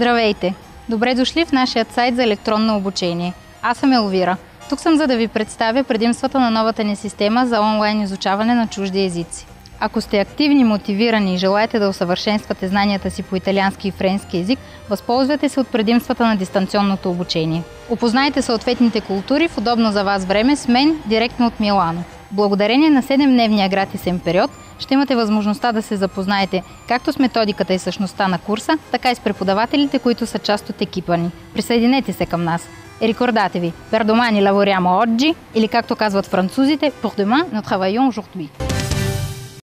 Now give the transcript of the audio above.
Здравейте! Добре дошли в нашия сайт за електронно обучение. Аз съм Елвира. Тук съм за да ви представя предимствата на новата ни система за онлайн изучаване на чужди езици. Ако сте активни, мотивирани и желаете да усъвършенствате знанията си по италиански и френски език, възползвайте се от предимствата на дистанционното обучение. Опознайте съответните култури в удобно за вас време с мен директно от Милано. Благодарение на 7-дневния гратисен период ще имате възможността да се запознаете както с методиката и същността на курса, така и с преподавателите, които са част от екипа ни. Присъединете се към нас. Ricordatevi, per domani lavoriamo oggi или както казват французите, pour demain nous travaillons aujourd'hui.